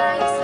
Bye.